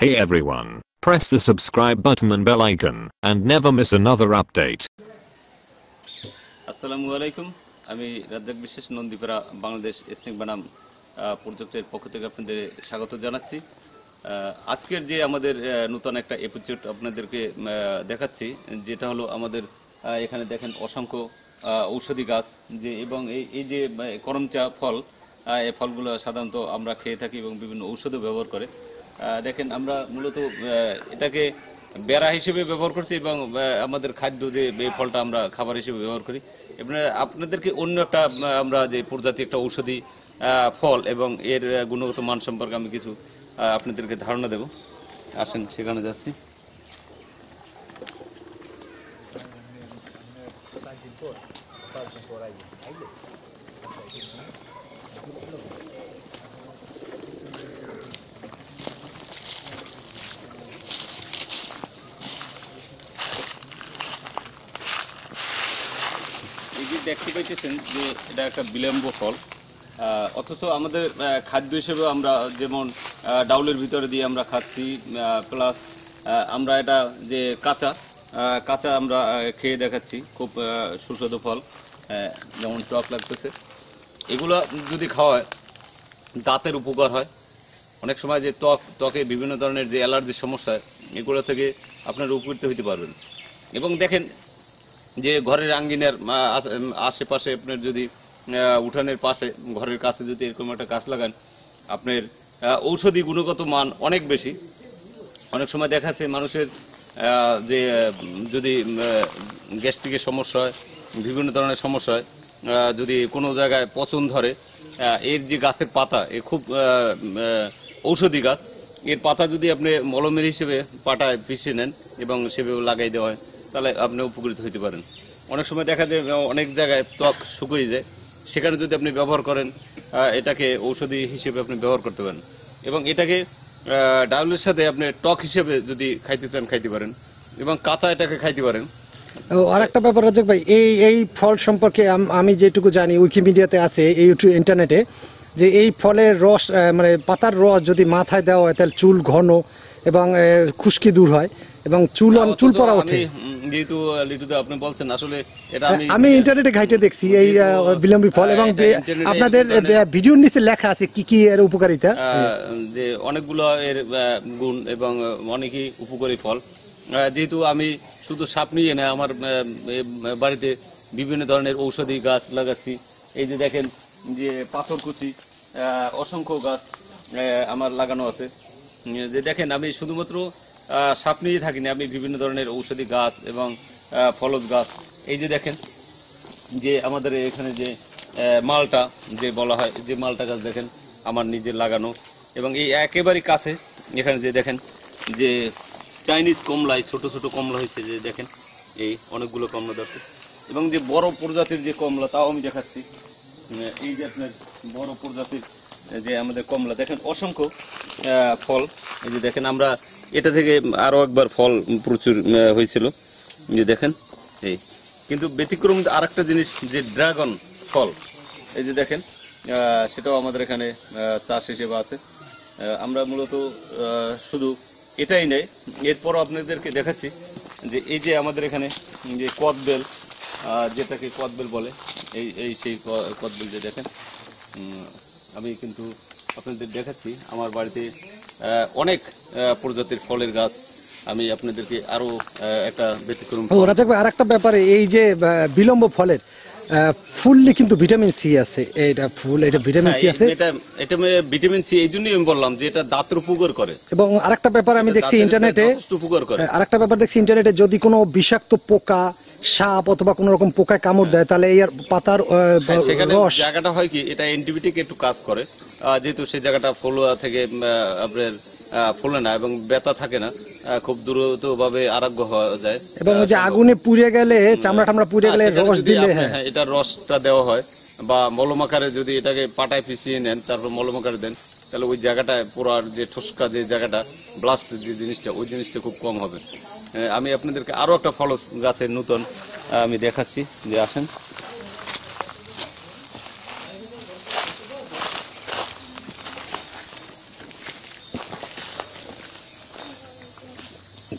Hey everyone, press the subscribe button and bell icon, and never miss another update. আসসালামু আলাইকুম আমি রাজ্জাক বিশেষ Nandipara Bangladesh snake বানাম প্রজেক্টের পক্ষ থেকে আপনাদের স্বাগত জানাচ্ছি আজকের যে আমাদের নূতন একটা এপিসোড আপনাদেরকে দেখাচ্ছি যেটা হলো আমাদের এখানে দেখেন অসংখ্য ঔষধি গাছ যে এবং এই এই যে করমচা ফল এই ফলগুলো সাধারণত আমরা খেয়ে থাকি এবং বিভিন্ন ঔষধও ব্যবহার করে দেখেন, আমরা মূলত এটাকে বেড়া হিসেবে ব্যবহার করছি এবং আমাদের খাদ্য যে ফলটা আমরা খাবার হিসেবে ব্যবহার করি। এবং আপনাদেরকে অন্য একটা আমরা যে প্রজাতি, একটা ঔষধি ফল এবং এর গুণগত মান সম্পর্কে আমি কিছু আপনাদেরকে ধারণা দেব। আসেন, সেখানে যাচ্ছি এই যে দেখতে পাইতেছেন যে এটা একটা বিলম্ব ফল অথচ আমাদের খাদ্য হিসেবে আমরা যেমন ডাউলের ভিতরে দিয়ে আমরা খাচ্ছি প্লাস আমরা এটা যে কাঁচা কাঁচা আমরা খেয়ে দেখাচ্ছি, খুব সুস্বাদু ফল যেমন টক লাগতেছে। এগুলো যদি খাওয়া হয়, দাঁতের উপকার হয়। অনেক সময় যে ত্বক, ত্বকে বিভিন্ন ধরনের যে অ্যালার্জির সমস্যা এগুলো থেকে আপনারা উপকৃত হতে পারবেন। এবং দেখেন যে ঘরের আঙ্গিনার আশেপাশে আপনার যদি উঠানের পাশে, ঘরের কাছে যদি এরকম একটা গাছ লাগান, আপনার ঔষধি গুণগত মান অনেক বেশি। অনেক সময় দেখা যাচ্ছে মানুষের যে, যদি গ্যাস্ট্রিকের সমস্যা হয়, বিভিন্ন ধরনের সমস্যা হয় যদি কোনো জায়গায় পচন ধরে এর যে গাছের পাতা, এ খুব ঔষধি গাছ, এর পাতা যদি আপনি মলমের হিসেবে পাটায় পিষে নেন এবং সেভাবে লাগাই দেওয়া হয় তাহলে আপনি উপকৃত হতে পারেন। অনেক সময় দেখা যায় অনেক জায়গায় ত্বক শুকিয়ে যায় সেখানে যদি আপনি ব্যবহার করেন এটাকে ঔষধি হিসেবে আপনি ব্যবহার করতে পারেন। এবং এটাকে ডাউলের সাথে আপনি টক হিসেবে যদি খাইতে চান খাইতে পারেন। এবং কাঁচা এটাকে খাইতে পারেন। ও আরেকটা ব্যাপার রাজ্জাক ভাই এই এই ফল সম্পর্কে আমি যেটুকু জানি উইকিমিডিয়াতে আছে এই ইউটিউব ইন্টারনেটে যে এই ফলের রস মানে পাতার রস যদি মাথায় দেওয়া হয় তাহলে চুল ঘন এবং খুশকি দূর হয় এবং চুল চুল পড়া ওঠে। যেহেতু লিটুদা আপনি বলছেন আসলে এটা আমি আমি ইন্টারনেটে ঘাইটে দেখছি এই বিলম্বী ফল এবং যে আপনাদের ভিডিওর নিচে লেখা আছে কি কি এর উপকারিতা? যে অনেকগুলো এর গুণ এবং অনেকই উপকারী ফল। যেহেতু আমি শুধু সাপ নিয়ে না আমার বাড়িতে বিভিন্ন ধরনের ঔষধি গাছ লাগাচ্ছি। এই যে দেখেন যে পাথরকুচি আহ, অসংখ্য গাছ আহ, আমার লাগানো আছে। যে দেখেন আমি শুধুমাত্র সাপ নিয়ে থাকিনি। আমি বিভিন্ন ধরনের ঔষধি গাছ এবং ফলজ গাছ। এই যে দেখেন, যে আমাদের এখানে যে মালটা, যে বলা হয়, যে মালটা গাছ দেখেন, আমার নিজের লাগানো। এবং এই একেবারে কাছে, এখানে যে দেখেন, যে চাইনিজ কমলায়, ছোট ছোট কমলা হয়েছে, যে দেখেন, এই অনেকগুলো কমলা দেখছে এবং যে বড় প্রজাতির যে কমলা, তাও আমি দেখাচ্ছি। এই যে আপনার বড় প্রজাতির যে আমাদের কমলা, দেখেন, অসংখ্য ফল। এই যে দেখেন, আমরা এটা থেকে আরও একবার ফল প্রচুর হয়েছিল। যে দেখেন, এই। কিন্তু ব্যতিক্রম আরেকটা জিনিস, যে ড্রাগন ফল। এই যে দেখেন সেটাও আমাদের এখানে চাষ হিসেবে আছে। আমরা মূলত শুধু এটাই নেই। এরপরও আপনাদেরকে দেখাচ্ছি যে এই যে আমাদের এখানে যে কদবেল যেটাকে কদবেল বলে, এই এই সেই কদবেল যে দেখেন। আমি কিন্তু আপনাদের দেখাচ্ছি। আমার বাড়িতে অনেক প্রজাতির ফলের গাছ আমি আপনাদেরকে আরও একটা ব্যতিক্রম ওরা দেখবে আর একটা ব্যাপারে, এই যে বিলম্ব ফলের ফুললি কিন্তু ভিটামিন সি আছে। এটা ফুল এটা ভিটামিন সি হ্যাঁ, আছে। এটা এটা ভিটামিন সি এই জন্যই আমি বললাম যে এটা দাঁতের উপকার করে। এবং আরেকটা ব্যাপার আমি দেখছি ইন্টারনেটে উপকার করে। আরেকটা ব্যাপার দেখছি ইন্টারনেটে যদি কোনো বিষাক্ত পোকা সাপ অথবা কোনো রকম পোকায় কামড় দেয় তাহলে এই আর পাতার হ্যাঁ, সেখানে রস। জায়গাটা হয় কি এটা অ্যান্টিবায়োটিক একটু কাজ করে। যেহেতু সেই জায়গাটা ফলোয়া থেকে আপনার ফোলে না এবং ব্যথা থাকে না খুব দ্রুতভাবে আরোগ্য হওয়া যায়। এবং ওই যে আগুনে পুড়ে গেলে চামড়া টামড়া পুড়ে হ্যাঁ, গেলে রস দিলে হ্যাঁ। হ্যাঁ এটার রসটা দেওয়া হয়, বা মলম আকারে যদি এটাকে পাটায় পিছিয়ে নেন, তারপর মলম আকারে দেন, তাহলে ওই জায়গাটায় পুরো যে ঠোসকা যে জায়গাটা ব্লাস্ট যে জিনিসটা, ওই জিনিসটা খুব কম হবে। আমি আপনাদেরকে আরও একটা ফল গাছের নতুন আমি দেখাচ্ছি, যে আসেন।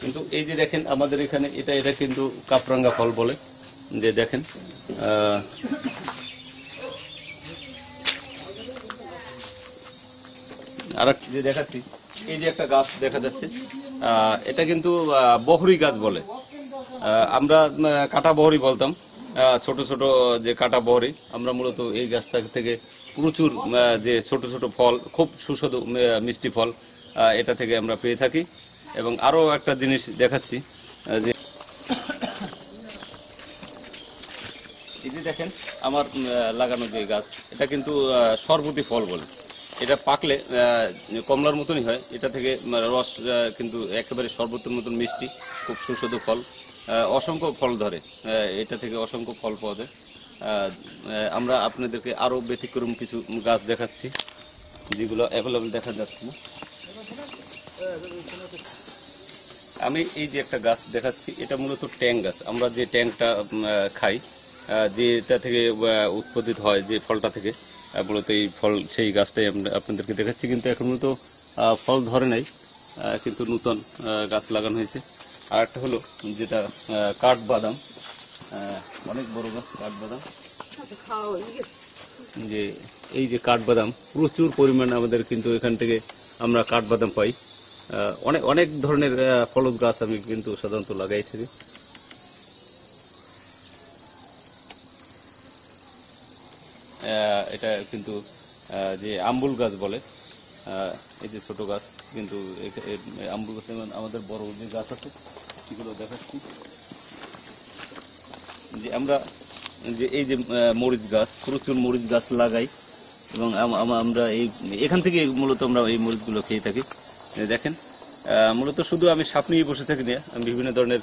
কিন্তু এই যে দেখেন, আমাদের এখানে এটা এটা কিন্তু কাপরাঙ্গা ফল বলে, যে দেখেন। আর যে দেখাচ্ছি, এই যে একটা গাছ দেখা যাচ্ছে এটা কিন্তু বহরি গাছ বলে। আমরা কাটা বহরি বলতাম। ছোট ছোট যে কাটা বহরি, আমরা মূলত এই গাছটা থেকে প্রচুর যে ছোট ছোট ফল, খুব সুস্বাদু মিষ্টি ফল এটা থেকে আমরা পেয়ে থাকি। এবং আরও একটা জিনিস দেখাচ্ছি যে যে দেখেন আমার লাগানো যে গাছ, এটা কিন্তু সরবতি ফল বলে। এটা পাকলে কমলার মতনই হয়। এটা থেকে রস কিন্তু একেবারে শরবতের মতন মিষ্টি, খুব সুস্বাদু ফল। অসংখ্য ফল ধরে। এটা থেকে অসংখ্য ফল পাওয়া যায়। আমরা আপনাদেরকে আরও ব্যতিক্রম কিছু গাছ দেখাচ্ছি, যেগুলো অ্যাভেলেবল দেখা যাচ্ছে না। আমি এই যে একটা গাছ দেখাচ্ছি, এটা মূলত ট্যাং গাছ। আমরা যে ট্যাংটা খাই যেটা থেকে উৎপাদিত হয় যে ফলটা থেকে মূলত এই ফল সেই গাছটাই আপনাদেরকে দেখাচ্ছি। কিন্তু এখন মূলত ফল ধরে নাই কিন্তু নূতন গাছ লাগানো হয়েছে। আর একটা হলো যেটা আহ, কাঠবাদাম আহ, অনেক বড় গাছ কাঠবাদাম। যে এই যে কাঠবাদাম প্রচুর পরিমাণে আমাদের কিন্তু এখান থেকে আমরা কাঠবাদাম পাই। অনেক অনেক ধরনের ফলজ গাছ আমি কিন্তু সাধারণত লাগাইছি। এটা কিন্তু যে আম্বুল গাছ বলে এই যে ছোট গাছ, কিন্তু আম্বুল গাছ আমাদের বড় যে গাছ আছে, সেগুলো দেখাচ্ছি। যে আমরা যে এই যে মরিচ গাছ, প্রচুর মরিচ গাছ লাগাই, এবং আম- আম- আমরা এই, এখান থেকে মূলত আমরা এই মরিচগুলো খেয়ে থাকি। দেখেন মূলত শুধু আমি সাপ নিয়ে বসে থাকি না, আমি বিভিন্ন ধরনের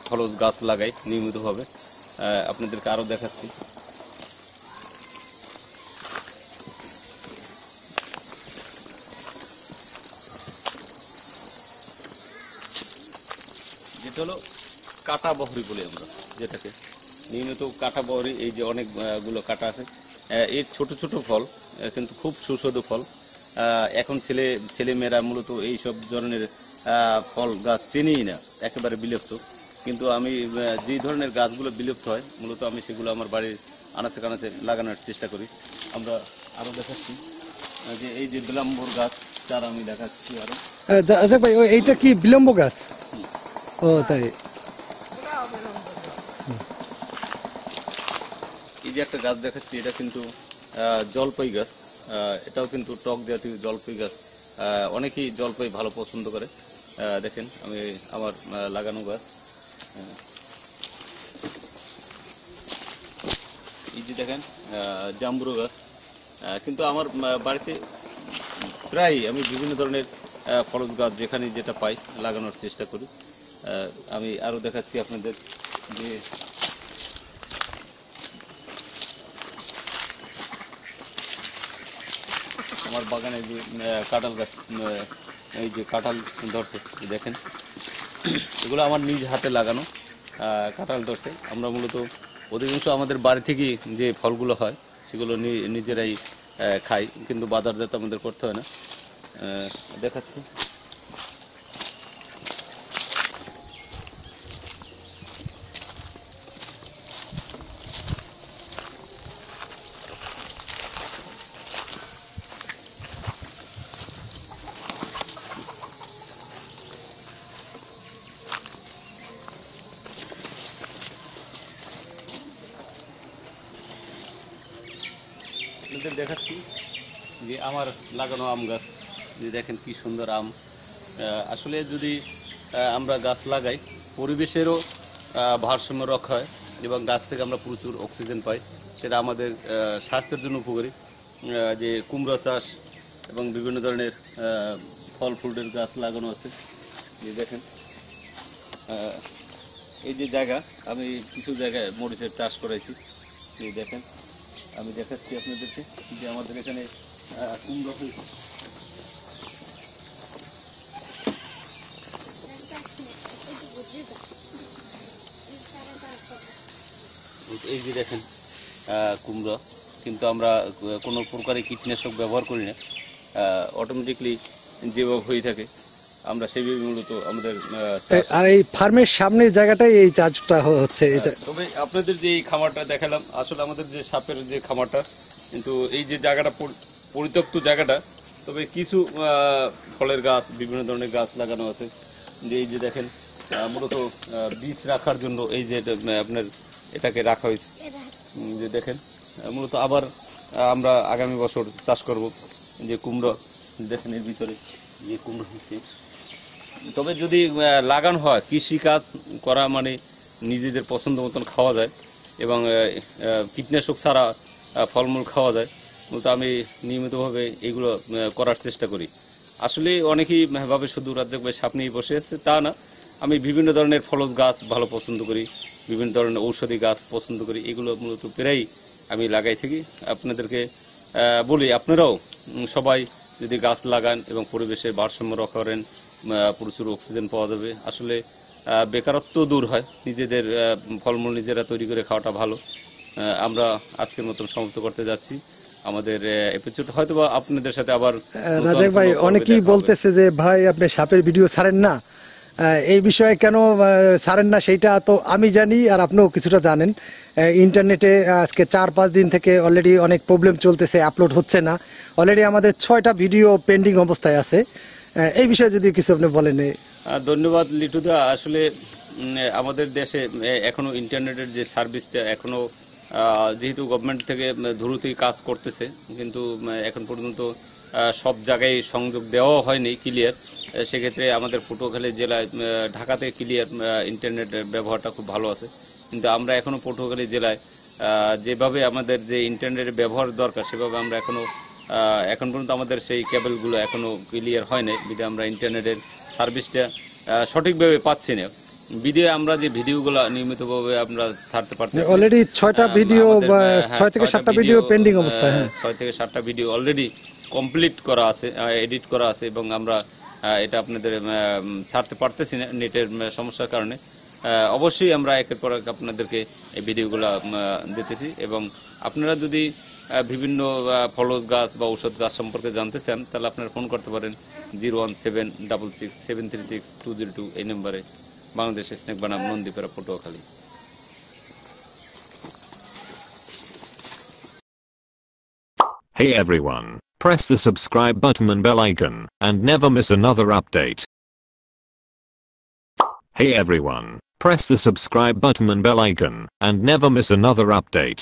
ফলজ গাছ লাগাই, নিয়মিতভাবে। আপনাদেরকে আরও দেখাচ্ছি যেটা হলো কাটা বহরি বলি আমরা যেটাকে। নিয়মিত কাটা বহরি এই যে অনেক আহ, গুলো কাটা আছে। এর ছোট ছোট ফল কিন্তু খুব সুস্বাদু ফল। এখন ছেলে ছেলে মেয়েরা মূলত এই সব ধরনের ফল গাছ চেনেই না একেবারে বিলুপ্ত। কিন্তু আমি যে ধরনের গাছগুলো বিলুপ্ত হয় মূলত আমি সেগুলো আমার বাড়ির আনাচে কানাচে লাগানোর চেষ্টা করি। আমরা আরও দেখাচ্ছি যে এই যে বিলম্বর গাছ তার আমি দেখাচ্ছি আরও আজাক ভাই এইটা কি বিলম্ব গাছ? ও তাই। একটা গাছ দেখাচ্ছি, এটা কিন্তু জলপাই গাছ। এটাও কিন্তু টক জাতীয় জলপাই গাছ। অনেকেই জলপাই ভালো পছন্দ করে। দেখেন, আমি আমার লাগানো গাছ। এই যে দেখেন জাম্বুরো গাছ। কিন্তু আমার বাড়িতে প্রায় আমি বিভিন্ন ধরনের ফলজ গাছ যেখানে যেটা পাই, লাগানোর চেষ্টা করি। আমি আরও দেখাচ্ছি আপনাদের যে আমার বাগানে যে কাঁঠাল গাছ এই যে কাঁঠাল ধরছে দেখেন। এগুলো আমার নিজ হাতে লাগানো কাঁঠাল ধরছে। আমরা মূলত অধিকাংশ আমাদের বাড়ি থেকেই যে ফলগুলো হয়, সেগুলো নিজেরাই খাই। কিন্তু বাজারজাত আমাদের করতে হয় না। দেখাচ্ছি। আপনাদের দেখাচ্ছি যে আমার লাগানো আম গাছ। যে দেখেন কি সুন্দর আম। আসলে যদি আমরা গাছ লাগাই, পরিবেশেরও ভারসাম্য রক্ষা হয় এবং গাছ থেকে আমরা প্রচুর অক্সিজেন পাই, সেটা আমাদের স্বাস্থ্যের জন্য উপকারী। যে কুমড়া চাষ এবং বিভিন্ন ধরনের ফল ফুলের গাছ লাগানো আছে। যে দেখেন এই যে জায়গা, আমি কিছু জায়গায় মরিচের চাষ করেছি এই দেখেন, আমি দেখাচ্ছি আপনাদেরকে। যে আমাদের এখানে কুমড়ো হয়েছে। এই যে দেখেন কুমড়ো কিন্তু আমরা কোনো প্রকারে কীটনাশক ব্যবহার করি না। অটোমেটিকলি যেভাবে হয়ে থাকে আমরা সেভাবে মূলত আমাদের আর এই ফার্মের সামনের জায়গাটাই এই চাষটা হচ্ছে এটা তবে আপনাদের যে এই খামারটা দেখালাম আসলে আমাদের যে সাপের যে খামারটা কিন্তু এই যে জায়গাটা পরিত্যক্ত জায়গাটা, তবে কিছু ফলের গাছ, বিভিন্ন ধরনের গাছ লাগানো আছে। যে এই যে দেখেন মূলত বীজ রাখার জন্য এই যে আপনার এটাকে রাখা হয়েছে। যে দেখেন মূলত আবার আমরা আগামী বছর চাষ করব। যে কুমড়ো, দেখেন এর ভিতরে যে কুমড়ো হচ্ছে তবে যদি লাগানো হয় কৃষি কাজ করা মানে নিজেদের পছন্দ মতন খাওয়া যায় এবং কীটনাশক ছাড়া ফলমূল খাওয়া যায়। মূলত আমি নিয়মিতভাবে এগুলো করার চেষ্টা করি। আসলে অনেকেই ভাবে শুধু রাজ্য ভাই সাপ নিয়ে বসে আছে, তা না। আমি বিভিন্ন ধরনের ফলজ গাছ ভালো পছন্দ করি, বিভিন্ন ধরনের ঔষধি গাছ পছন্দ করি, এগুলো মূলত প্রায়ই আমি লাগাই থাকি। আপনাদেরকে বলি, আপনারাও সবাই যদি গাছ লাগান এবং পরিবেশের ভারসাম্য রক্ষা করেন প্রচুর অক্সিজেন পাওয়া যাবে। আসলে বেকারত্ব দূর হয়। নিজেদের ফলমূল নিজেরা তৈরি করে খাওয়াটা ভালো। আমরা আজকের মতন সমাপ্ত করতে যাচ্ছি। আমাদের এপিসোড হয়তো আপনাদের সাথে আবার রাজাক ভাই অনেকেই বলতেছে যে ভাই আপনি সাপের ভিডিও ছাড়েন না। এই বিষয়ে কেন ছাড়েন না সেইটা তো আমি জানি আর আপনিও কিছুটা জানেন। ইন্টারনেটে আজকে চার পাঁচ দিন থেকে অলরেডি অনেক প্রবলেম চলতেছে আপলোড হচ্ছে না। অলরেডি আমাদের ছয়টা ভিডিও পেন্ডিং অবস্থায় আছে। এই বিষয়ে যদি কিছু আপনি বলেন। ধন্যবাদ লিটুদা। আসলে আমাদের দেশে উম, এখনও ইন্টারনেটের যে সার্ভিসটা এখনও আহ, যেহেতু গভর্নমেন্ট থেকে দ্রুতই কাজ করতেছে, কিন্তু এখন পর্যন্ত সব জায়গায় সংযোগ দেওয়াও হয়নি ক্লিয়ার সেক্ষেত্রে আমাদের পটুয়াখালী জেলায় ঢাকাতে ক্লিয়ার ইন্টারনেট ব্যবহারটা খুব ভালো আছে। কিন্তু আমরা এখনও পটুয়াখালী জেলায় যেভাবে আমাদের যে ইন্টারনেটের ব্যবহার দরকার, সেভাবে আমরা এখনও এখন পর্যন্ত আমাদের সেই কেবলগুলো এখনও ক্লিয়ার হয় নাই বিধে আমরা ইন্টারনেটের সার্ভিসটা সঠিকভাবে পাচ্ছি না। ভিডিও আমরা যে ভিডিওগুলো নিয়মিতভাবে আমরা ছাড়তে পারতেছি না। অলরেডি ছয়টা ভিডিও আমাদের, বা আহ, হ্যাঁ, ছয় থেকে ছয়টা সাতটা ভিডিও পেন্ডিং অবস্থায় হ্যাঁ। ছয় থেকে সাতটা ভিডিও অলরেডি কমপ্লিট করা আছে এডিট করা আছে এবং আমরা এটা আপনাদের ছাড়তে পারতেছি না নেটের সমস্যার কারণে। অবশ্যই আমরা একের পর এক আপনাদেরকে এই ভিডিওগুলো দিতেছি এবং আপনারা যদি বিভিন্ন ফলজ গাছ বা ঔষধ গাছ সম্পর্কে জানতে চান তাহলে আপনারা ফোন করতে পারেন zero one seven double six seven three six two zero two এই নম্বরে। বাংলাদেশের স্নেক বানাম Nandipara Patuakhali Hey everyone, press the subscribe button and bell icon, and never miss another update. Hey everyone, press the subscribe button and bell icon, and never miss another update.